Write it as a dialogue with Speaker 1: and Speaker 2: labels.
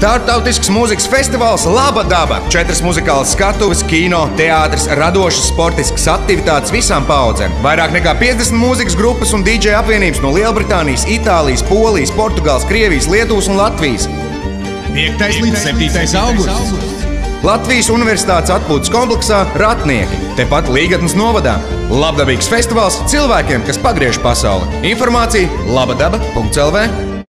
Speaker 1: Startautisks mūzikas festivāls Laba Daba. Četras muzikālas skatuves, kino, teātris, radošas sportiskas aktivitātes visām paudzēm. Vairāk nekā 50 mūzikas grupas un DJ apvienības no Lielbritānijas, Itālijas, Polijas, Portugāles, Krievijas, Lietuvas un Latvijas.
Speaker 2: 5. līdz 7. augusts.
Speaker 1: Latvijas Universitātes atpūtas kompleksā Ratnieki, tepat Līgatnes novadā. Labdabīgs festivāls cilvēkiem, kas pagriež pasauli. Informācija labadaba.clv